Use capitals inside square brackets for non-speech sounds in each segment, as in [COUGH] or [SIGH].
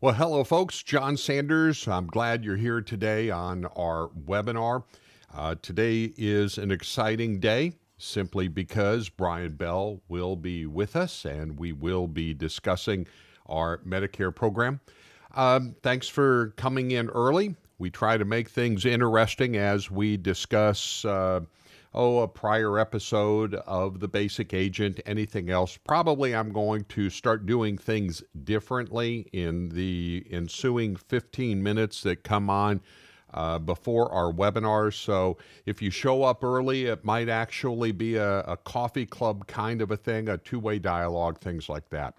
Well, hello, folks. John Sanders. I'm glad you're here today on our webinar. Uh, today is an exciting day simply because Brian Bell will be with us and we will be discussing our Medicare program. Um, thanks for coming in early. We try to make things interesting as we discuss. Uh, oh, a prior episode of The Basic Agent, anything else. Probably I'm going to start doing things differently in the ensuing 15 minutes that come on uh, before our webinars. So if you show up early, it might actually be a, a coffee club kind of a thing, a two way dialogue, things like that.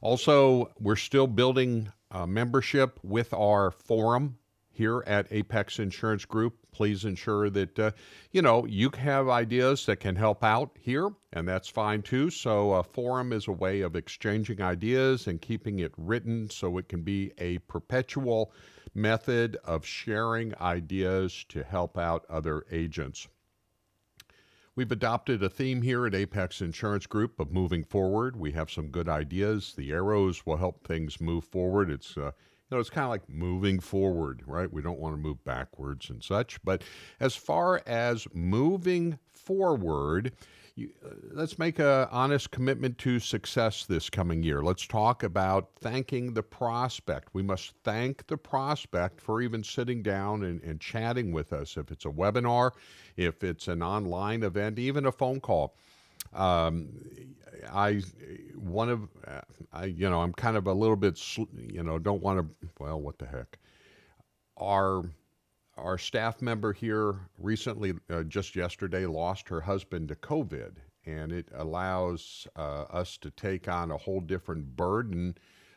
Also, we're still building membership with our forum here at Apex Insurance Group. Please ensure that, uh, you know, you have ideas that can help out here, and that's fine too. So, a forum is a way of exchanging ideas and keeping it written so it can be a perpetual method of sharing ideas to help out other agents. We've adopted a theme here at Apex Insurance Group of moving forward. We have some good ideas. The arrows will help things move forward. It's uh, know, it's kind of like moving forward, right? We don't want to move backwards and such. But as far as moving forward, you, uh, let's make an honest commitment to success this coming year. Let's talk about thanking the prospect. We must thank the prospect for even sitting down and, and chatting with us. If it's a webinar, if it's an online event, even a phone call. Um, I one of I you know I'm kind of a little bit you know don't want to well what the heck. Our our staff member here recently uh, just yesterday lost her husband to COVID and it allows uh, us to take on a whole different burden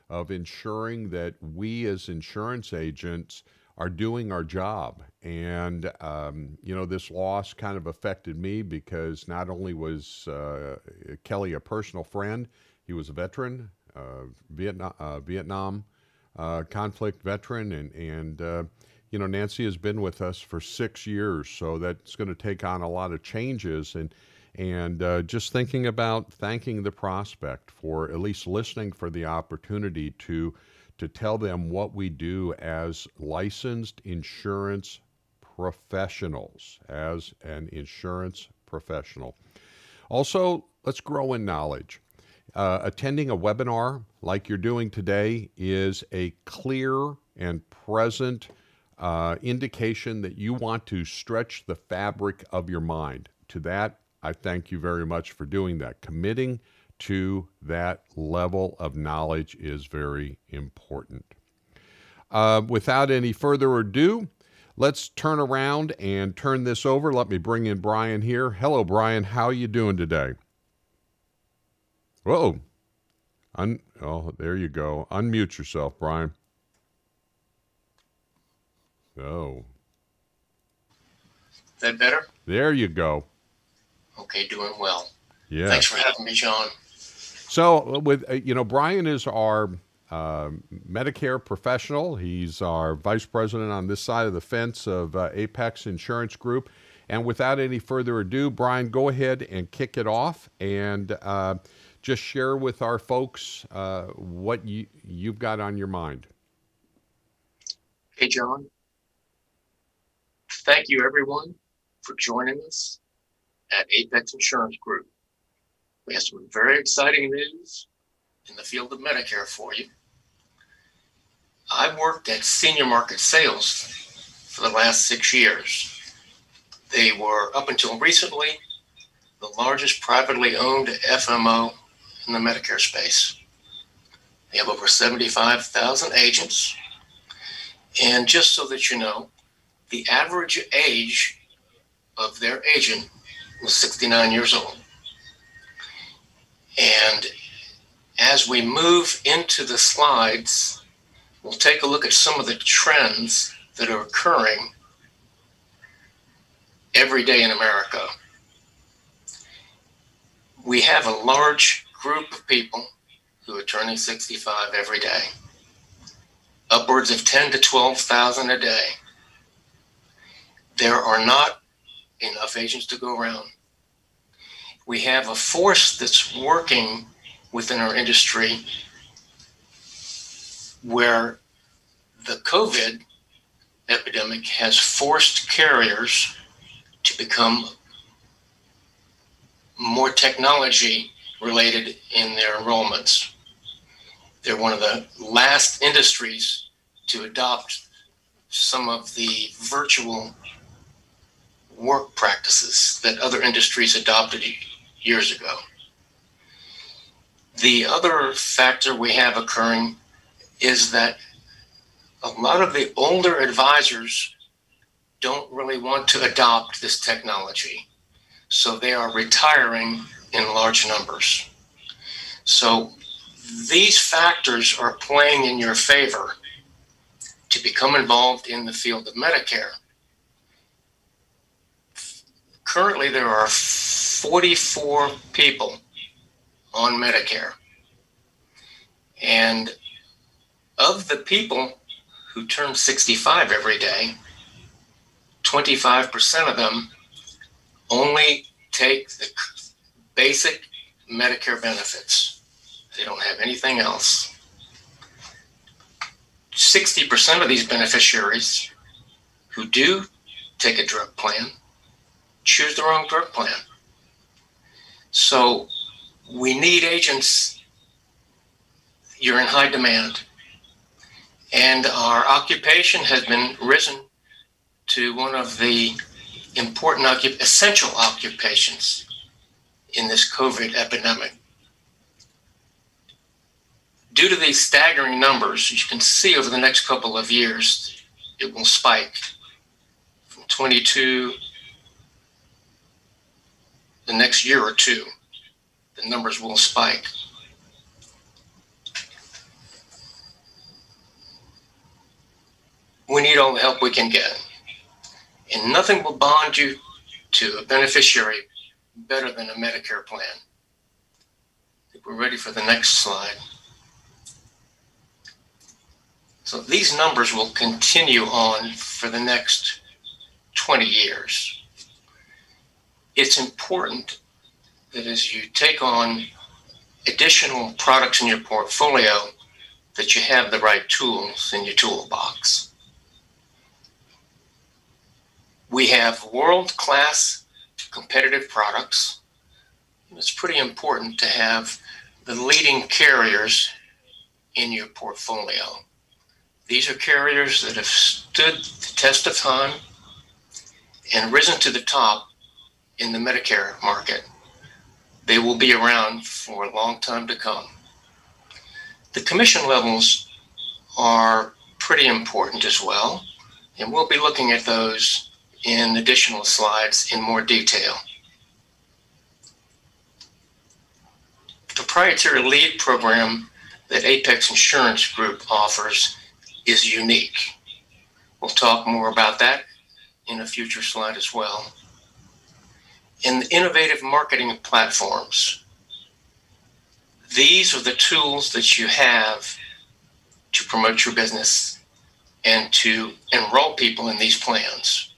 of ensuring that we as insurance agents are doing our job. And, um, you know, this loss kind of affected me because not only was uh, Kelly a personal friend, he was a veteran, uh, Vietnam, uh, Vietnam uh, conflict veteran. And, and uh, you know, Nancy has been with us for six years. So that's going to take on a lot of changes. And, and just thinking about thanking the prospect for at least listening for the opportunity to to tell them what we do as licensed insurance professionals, as an insurance professional. Also, let's grow in knowledge. Uh, attending a webinar like you're doing today is a clear and present uh, indication that you want to stretch the fabric of your mind. To that, I thank you very much for doing that. Committing to that level of knowledge is very important. Uh, without any further ado, let's turn around and turn this over. Let me bring in Brian here. Hello, Brian. How are you doing today? Whoa. Un- oh, there you go. Unmute yourself, Brian. Oh. Is that better? There you go. Okay, doing well. Yeah. Thanks for having me, John. So, with uh, you know, Brian is our uh, Medicare professional. He's our vice president on this side of the fence of uh, Apex Insurance Group. And without any further ado, Brian, go ahead and kick it off and uh, just share with our folks uh, what you, you've got on your mind. Hey, John. Thank you, everyone, for joining us at Apex Insurance Group. We have some very exciting news in the field of Medicare for you. I've worked at senior market sales for the last six years. They were, up until recently, the largest privately owned FMO in the Medicare space. They have over 75,000 agents. And just so that you know, the average age of their agent was 69 years old. And as we move into the slides, we'll take a look at some of the trends that are occurring every day in America. We have a large group of people who are turning 65 every day, upwards of 10 to 12,000 a day. There are not enough agents to go around we have a force that's working within our industry where the COVID epidemic has forced carriers to become more technology related in their enrollments. They're one of the last industries to adopt some of the virtual work practices that other industries adopted years ago. The other factor we have occurring is that a lot of the older advisors don't really want to adopt this technology. So they are retiring in large numbers. So these factors are playing in your favor to become involved in the field of Medicare. Currently, there are 44 people on Medicare. And of the people who turn 65 every day, 25% of them only take the basic Medicare benefits. They don't have anything else. 60% of these beneficiaries who do take a drug plan choose the wrong drug plan. So we need agents. You're in high demand. And our occupation has been risen to one of the important, essential occupations in this COVID epidemic. Due to these staggering numbers, you can see over the next couple of years, it will spike from 22 the next year or two, the numbers will spike. We need all the help we can get. And nothing will bond you to a beneficiary better than a Medicare plan. I think we're ready for the next slide. So these numbers will continue on for the next 20 years. It's important that as you take on additional products in your portfolio, that you have the right tools in your toolbox. We have world class competitive products. It's pretty important to have the leading carriers in your portfolio. These are carriers that have stood the test of time and risen to the top in the Medicare market. They will be around for a long time to come. The commission levels are pretty important as well, and we'll be looking at those in additional slides in more detail. The proprietary lead program that Apex Insurance Group offers is unique. We'll talk more about that in a future slide as well. In innovative marketing platforms, these are the tools that you have to promote your business and to enroll people in these plans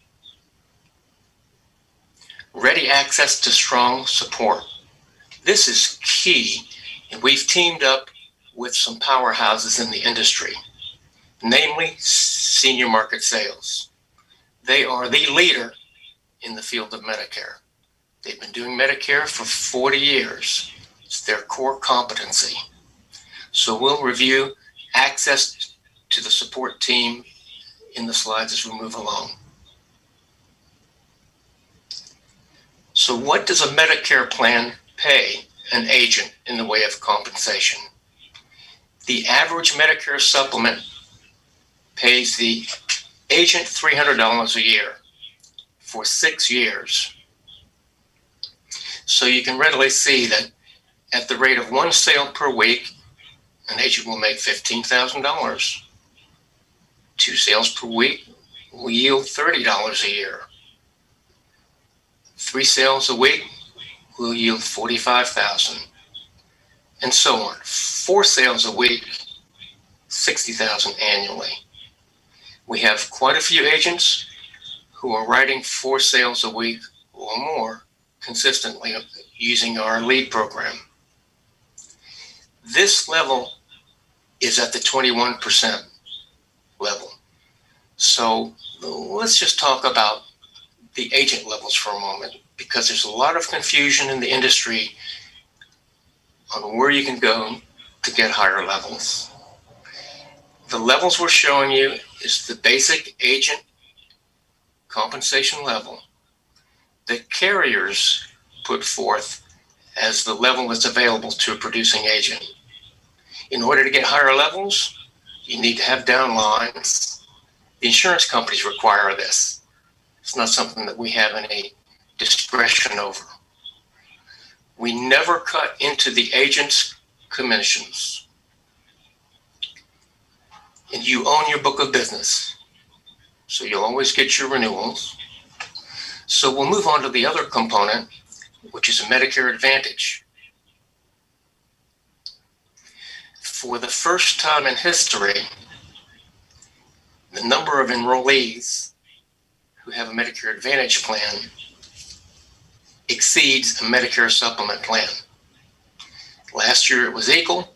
ready access to strong support. This is key, and we've teamed up with some powerhouses in the industry, namely senior market sales. They are the leader in the field of Medicare. They've been doing Medicare for 40 years. It's their core competency. So we'll review access to the support team in the slides as we move along. So, what does a Medicare plan pay an agent in the way of compensation? The average Medicare supplement pays the agent $300 a year for six years. So you can readily see that at the rate of one sale per week, an agent will make $15,000. Two sales per week will yield $30 a year. Three sales a week will yield 45,000 and so on. Four sales a week, 60,000 annually. We have quite a few agents who are writing four sales a week or more consistently using our lead program. This level is at the 21% level. So let's just talk about the agent levels for a moment because there's a lot of confusion in the industry on where you can go to get higher levels. The levels we're showing you is the basic agent compensation level that carriers put forth as the level that's available to a producing agent. In order to get higher levels, you need to have downlines. The insurance companies require this. It's not something that we have any discretion over. We never cut into the agent's commissions. And you own your book of business. So you'll always get your renewals. So we'll move on to the other component, which is a Medicare Advantage. For the first time in history, the number of enrollees who have a Medicare Advantage plan exceeds a Medicare supplement plan. Last year it was equal,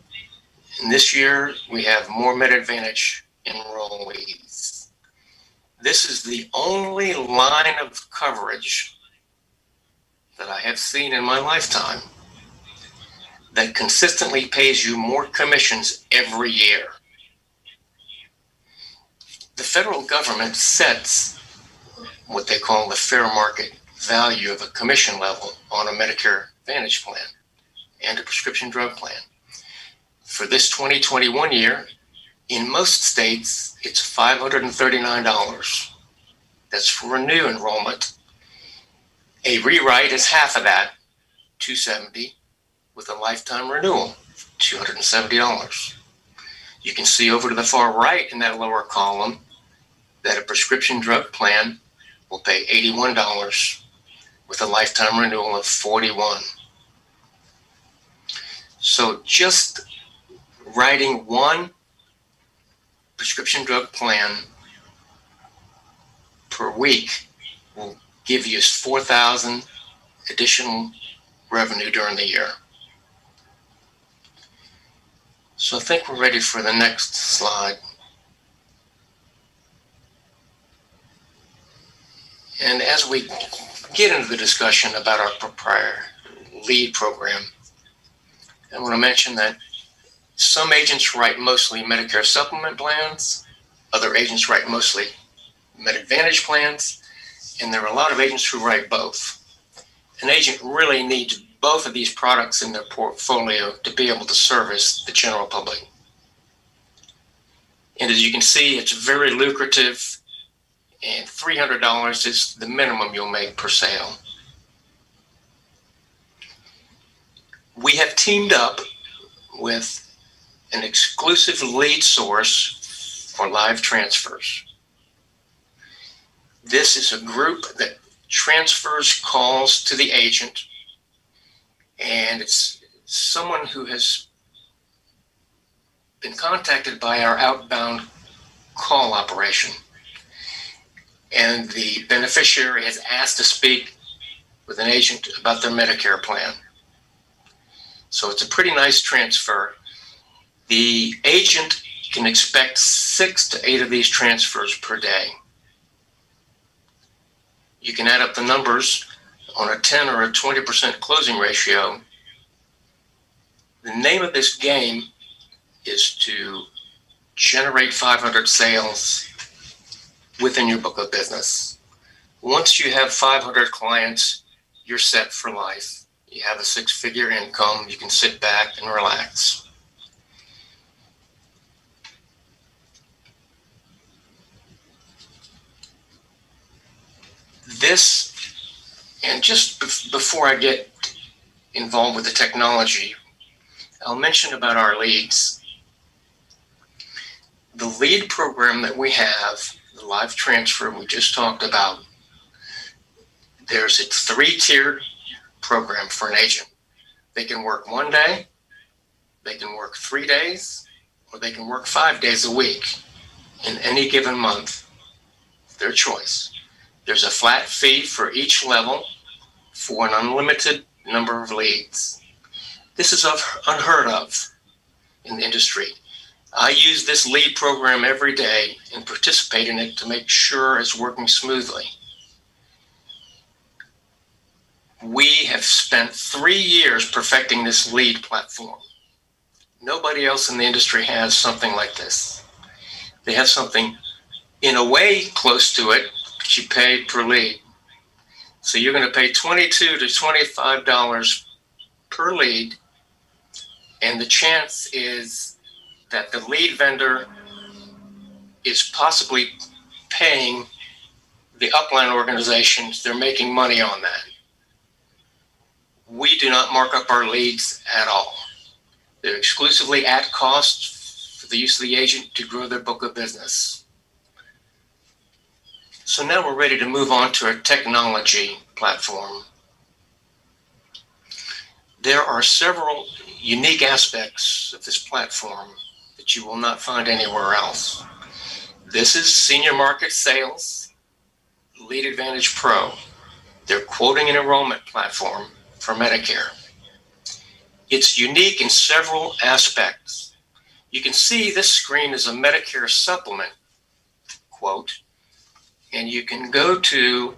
and this year we have more Med Advantage enrollees. This is the only line of coverage that I have seen in my lifetime that consistently pays you more commissions every year. The federal government sets what they call the fair market value of a commission level on a Medicare Advantage plan and a prescription drug plan. For this 2021 year, in most states, it's $539. That's for a new enrollment. A rewrite is half of that, 270 with a lifetime renewal, $270. You can see over to the far right in that lower column that a prescription drug plan will pay $81 with a lifetime renewal of 41. So just writing one prescription drug plan per week will give you 4,000 additional revenue during the year. So I think we're ready for the next slide. And as we get into the discussion about our proprietor lead program, I want to mention that some agents write mostly Medicare supplement plans, other agents write mostly Med Advantage plans, and there are a lot of agents who write both. An agent really needs both of these products in their portfolio to be able to service the general public. And as you can see, it's very lucrative, and $300 is the minimum you'll make per sale. We have teamed up with an exclusive lead source for live transfers. This is a group that transfers calls to the agent and it's someone who has been contacted by our outbound call operation. And the beneficiary has asked to speak with an agent about their Medicare plan. So it's a pretty nice transfer. The agent can expect six to eight of these transfers per day. You can add up the numbers on a 10 or a 20% closing ratio, the name of this game is to generate 500 sales within your book of business. Once you have 500 clients, you're set for life. You have a six figure income, you can sit back and relax. This and just before I get involved with the technology, I'll mention about our leads. The lead program that we have, the live transfer we just talked about, there's a three tiered program for an agent. They can work one day, they can work three days, or they can work five days a week in any given month, their choice. There's a flat fee for each level for an unlimited number of leads. This is unheard of in the industry. I use this lead program every day and participate in it to make sure it's working smoothly. We have spent three years perfecting this lead platform. Nobody else in the industry has something like this. They have something in a way close to it, you pay per lead. So you're going to pay 22 to $25 per lead, and the chance is that the lead vendor is possibly paying the upline organizations, they're making money on that. We do not mark up our leads at all. They're exclusively at cost for the use of the agent to grow their book of business. So now we're ready to move on to our technology platform. There are several unique aspects of this platform that you will not find anywhere else. This is Senior Market Sales Lead Advantage Pro, their quoting and enrollment platform for Medicare. It's unique in several aspects. You can see this screen is a Medicare supplement quote, and you can go to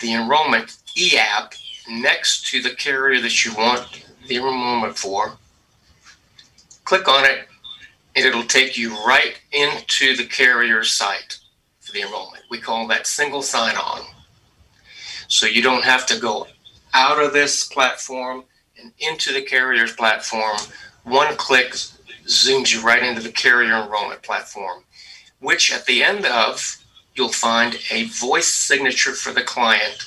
the enrollment e-app next to the carrier that you want the enrollment for. Click on it and it'll take you right into the carrier site for the enrollment. We call that single sign on. So you don't have to go out of this platform and into the carrier's platform. One click zooms you right into the carrier enrollment platform, which at the end of, you'll find a voice signature for the client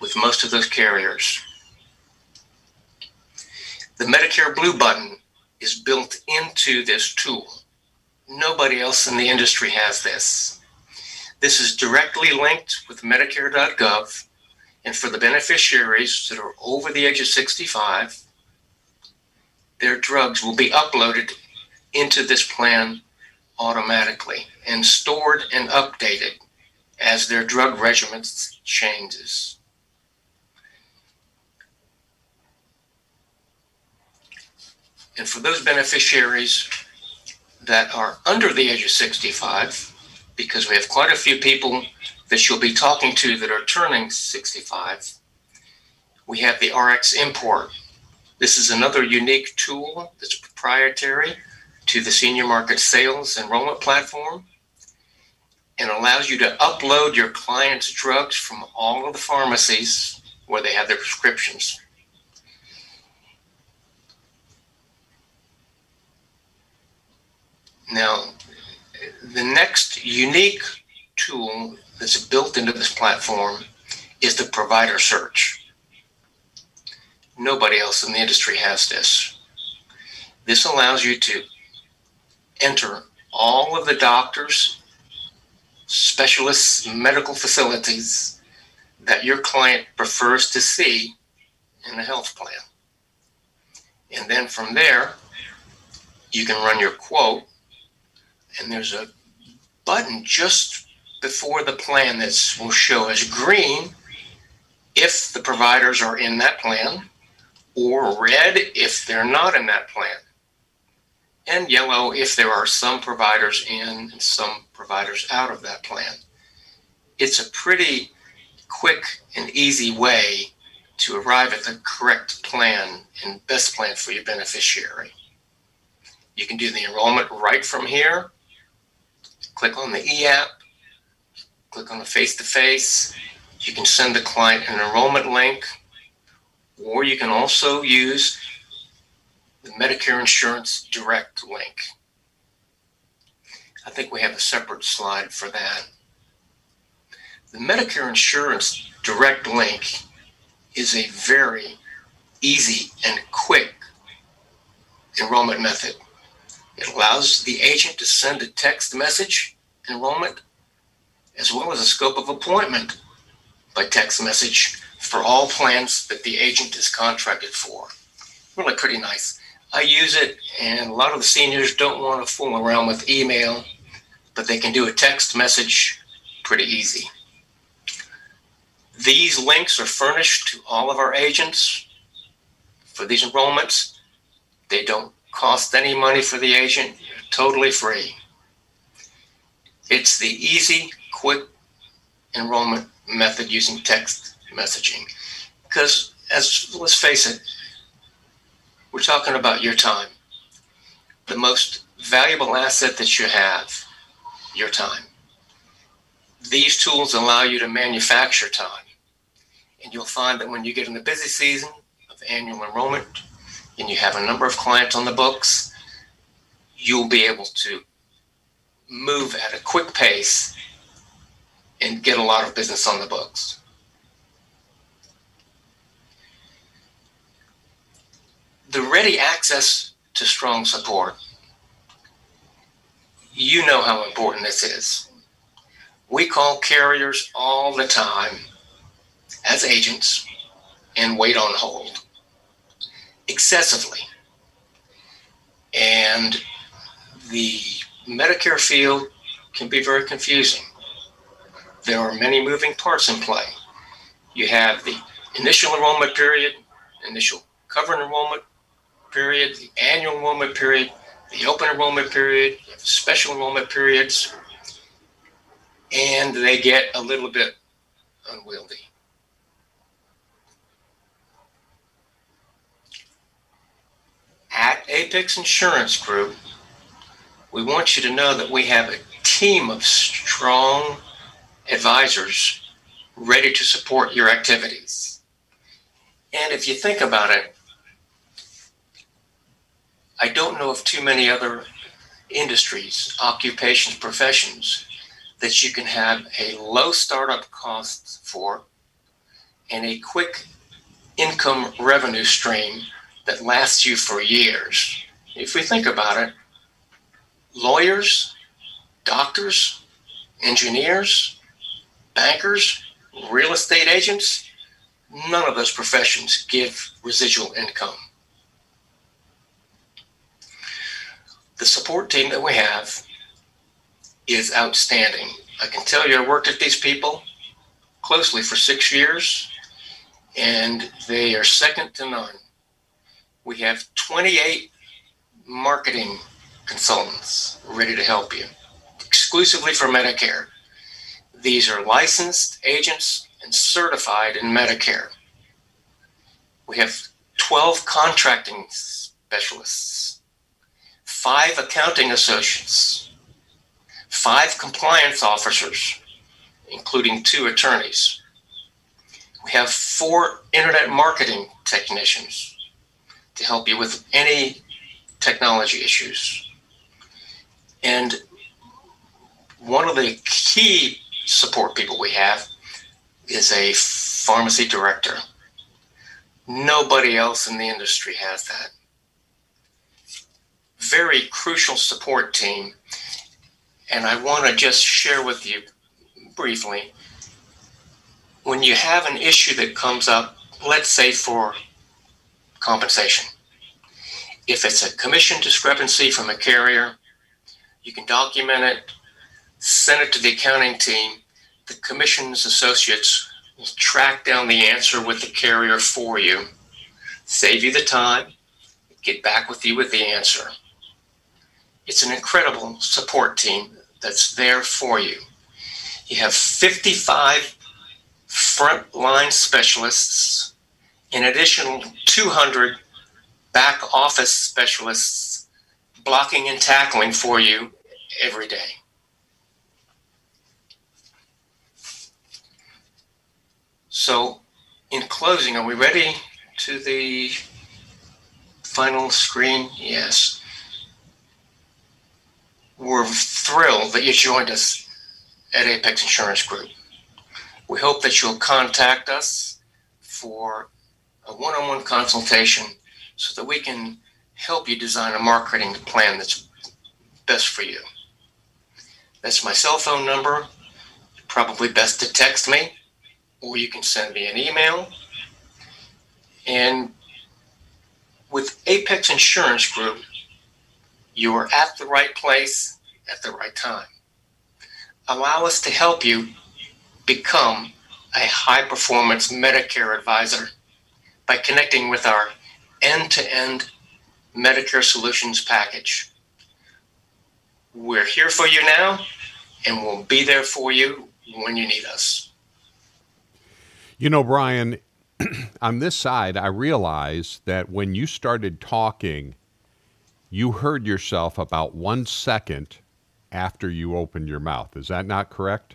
with most of those carriers. The Medicare Blue button is built into this tool. Nobody else in the industry has this. This is directly linked with Medicare.gov, and for the beneficiaries that are over the age of 65, their drugs will be uploaded into this plan automatically and stored and updated as their drug regimen changes. And for those beneficiaries that are under the age of 65, because we have quite a few people that you'll be talking to that are turning 65, we have the RX import. This is another unique tool that's proprietary to the senior market sales enrollment platform and allows you to upload your client's drugs from all of the pharmacies where they have their prescriptions. Now, the next unique tool that's built into this platform is the provider search. Nobody else in the industry has this. This allows you to enter all of the doctors, specialists, medical facilities that your client prefers to see in the health plan. And then from there, you can run your quote and there's a button just before the plan that will show as green if the providers are in that plan, or red if they're not in that plan, and yellow if there are some providers in and some providers out of that plan. It's a pretty quick and easy way to arrive at the correct plan and best plan for your beneficiary. You can do the enrollment right from here click on the e-app, click on the face-to-face. You can send the client an enrollment link, or you can also use the Medicare Insurance Direct link. I think we have a separate slide for that. The Medicare Insurance Direct link is a very easy and quick enrollment method. It allows the agent to send a text message enrollment as well as a scope of appointment by text message for all plans that the agent is contracted for. Really pretty nice. I use it, and a lot of the seniors don't want to fool around with email, but they can do a text message pretty easy. These links are furnished to all of our agents for these enrollments. They don't cost any money for the agent, you're totally free. It's the easy, quick enrollment method using text messaging. Because, as let's face it, we're talking about your time. The most valuable asset that you have, your time. These tools allow you to manufacture time. And you'll find that when you get in the busy season of annual enrollment and you have a number of clients on the books, you'll be able to move at a quick pace and get a lot of business on the books. The ready access to strong support. You know how important this is. We call carriers all the time as agents and wait on hold excessively. And the Medicare field can be very confusing. There are many moving parts in play. You have the initial enrollment period, initial covered enrollment period, the annual enrollment period, the open enrollment period, special enrollment periods, and they get a little bit unwieldy. At Apex Insurance Group, we want you to know that we have a team of strong advisors ready to support your activities. And if you think about it, I don't know of too many other industries, occupations, professions that you can have a low startup cost for and a quick income revenue stream that lasts you for years. If we think about it, lawyers, doctors, engineers, bankers, real estate agents, none of those professions give residual income. The support team that we have is outstanding. I can tell you, I worked with these people closely for six years, and they are second to none. We have 28 marketing consultants ready to help you exclusively for Medicare. These are licensed agents and certified in Medicare. We have 12 contracting specialists, five accounting associates, five compliance officers, including two attorneys. We have four internet marketing technicians to help you with any technology issues. And one of the key support people we have is a pharmacy director. Nobody else in the industry has that. Very crucial support team. And I want to just share with you briefly when you have an issue that comes up, let's say for compensation, if it's a commission discrepancy from a carrier, you can document it, send it to the accounting team. The commission's associates will track down the answer with the carrier for you, save you the time, get back with you with the answer. It's an incredible support team that's there for you. You have 55 frontline specialists, in addition, 200 back office specialists blocking and tackling for you every day. So, in closing, are we ready to the final screen? Yes. We're thrilled that you joined us at Apex Insurance Group. We hope that you'll contact us for a one on one consultation so that we can help you design a marketing plan that's best for you. That's my cell phone number. Probably best to text me, or you can send me an email. And with Apex Insurance Group, you are at the right place at the right time. Allow us to help you become a high performance Medicare advisor by connecting with our end to end Medicare Solutions package. We're here for you now, and we'll be there for you when you need us. You know, Brian, [CLEARS THROAT] on this side, I realize that when you started talking, you heard yourself about one second after you opened your mouth. Is that not correct?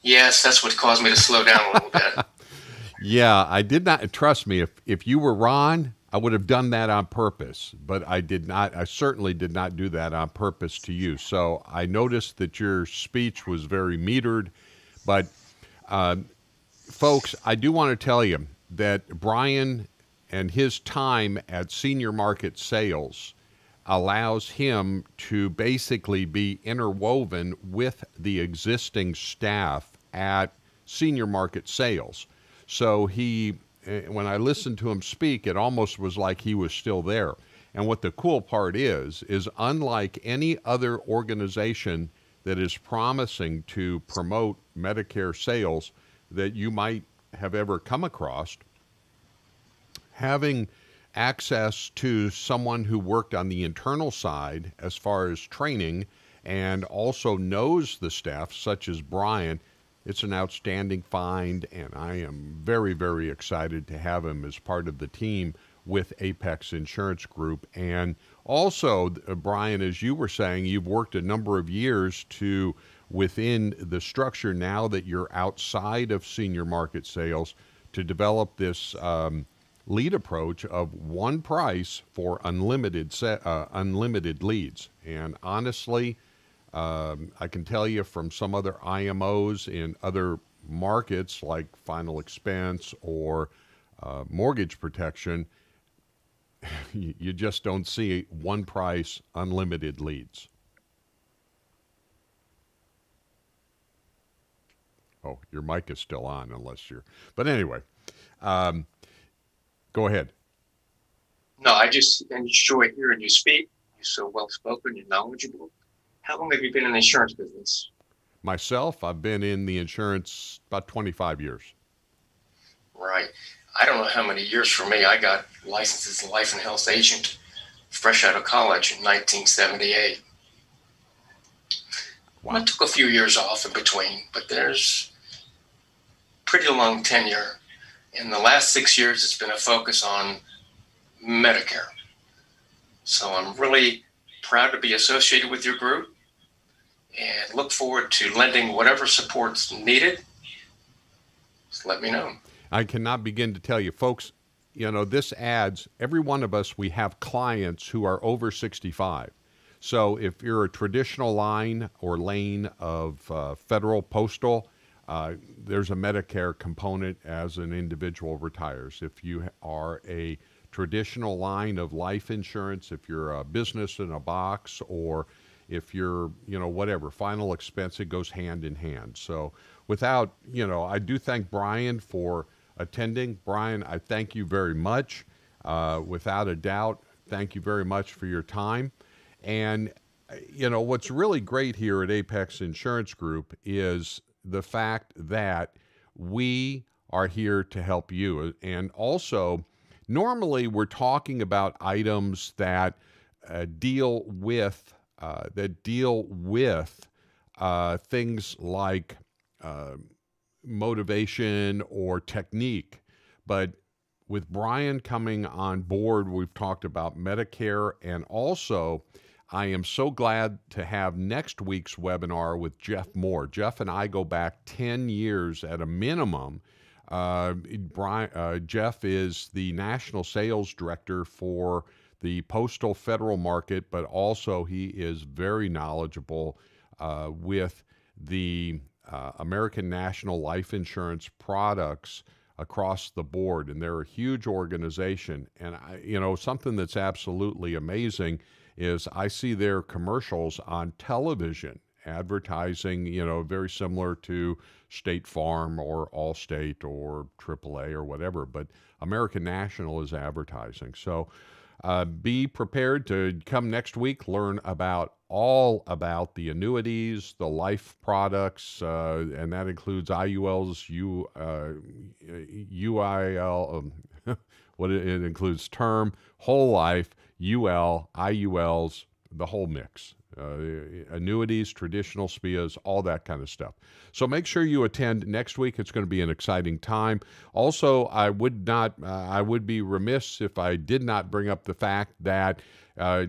Yes, that's what caused me to slow down a little bit. [LAUGHS] yeah, I did not trust me. If if you were Ron, I would have done that on purpose, but I did not. I certainly did not do that on purpose to you. So I noticed that your speech was very metered, but uh, folks, I do want to tell you that Brian and his time at senior market sales allows him to basically be interwoven with the existing staff at senior market sales. So he, eh, when I listened to him speak, it almost was like he was still there. And what the cool part is, is unlike any other organization that is promising to promote Medicare sales that you might have ever come across, having access to someone who worked on the internal side as far as training and also knows the staff, such as Brian, it's an outstanding find, and I am very, very excited to have him as part of the team with Apex Insurance Group. And also, uh, Brian, as you were saying, you've worked a number of years to within the structure now that you're outside of senior market sales to develop this um, lead approach of one price for unlimited set, uh, unlimited leads. And honestly, um, I can tell you from some other IMOs in other markets like final expense or uh, mortgage protection, [LAUGHS] you just don't see one price unlimited leads. Oh, your mic is still on, unless you're. But anyway, um, go ahead. No, I just enjoy hearing you speak. You're so well spoken. You're knowledgeable. How long have you been in the insurance business? Myself, I've been in the insurance about 25 years. Right. I don't know how many years for me. I got licensed as a life and health agent fresh out of college in 1978. Wow. I took a few years off in between, but there's pretty long tenure. In the last six years, it's been a focus on Medicare. So I'm really proud to be associated with your group and look forward to lending whatever support's needed. Just let me know. I cannot begin to tell you, folks. You know, this adds every one of us, we have clients who are over 65. So if you're a traditional line or lane of uh, federal postal, uh, there's a Medicare component as an individual retires. If you are a traditional line of life insurance, if you're a business in a box, or if you're, you know, whatever, final expense, it goes hand in hand. So without, you know, I do thank Brian for attending. Brian, I thank you very much. Uh, without a doubt, thank you very much for your time. And, you know, what's really great here at Apex Insurance Group is the fact that we are here to help you. And also, normally we're talking about items that uh, deal with uh, that deal with uh, things like uh, motivation or technique. But with Brian coming on board, we've talked about Medicare and also I am so glad to have next week's webinar with Jeff Moore. Jeff and I go back 10 years at a minimum. Uh, Brian, uh, Jeff is the national sales director for the postal federal market, but also he is very knowledgeable uh, with the uh, American National Life Insurance products across the board. And they're a huge organization. And, I, you know, something that's absolutely amazing is I see their commercials on television advertising, you know, very similar to State Farm or Allstate or AAA or whatever, but American National is advertising. So uh, be prepared to come next week, learn about all about the annuities, the life products, uh, and that includes IULs, U, uh, UIL, um, [LAUGHS] what it, it includes term, whole life, UL, IULs, the whole mix. Uh, annuities, traditional SPIAs, all that kind of stuff. So make sure you attend next week. It's going to be an exciting time. Also, I would not, uh, I would be remiss if I did not bring up the fact that uh,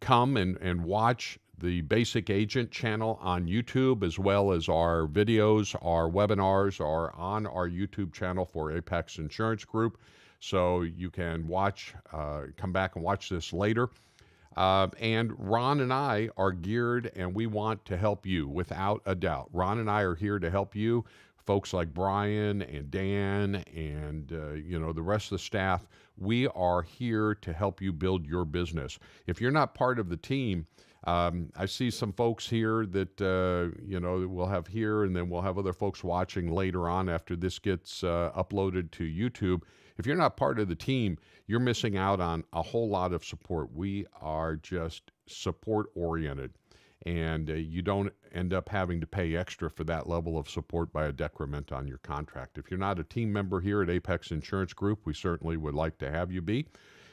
come and, and watch the Basic Agent channel on YouTube, as well as our videos, our webinars are on our YouTube channel for Apex Insurance Group. So you can watch, uh, come back and watch this later. Uh, and Ron and I are geared and we want to help you without a doubt. Ron and I are here to help you. Folks like Brian and Dan and uh, you know the rest of the staff, we are here to help you build your business. If you're not part of the team, um, I see some folks here that uh, you know we'll have here, and then we'll have other folks watching later on after this gets uh, uploaded to YouTube. If you're not part of the team, you're missing out on a whole lot of support. We are just support oriented, and uh, you don't end up having to pay extra for that level of support by a decrement on your contract. If you're not a team member here at Apex Insurance Group, we certainly would like to have you be.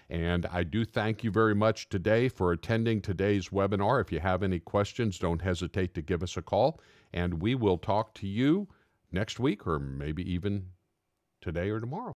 And I do thank you very much today for attending today's webinar. If you have any questions, don't hesitate to give us a call, and we will talk to you next week or maybe even today or tomorrow.